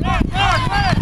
¡Gol, gol, gol!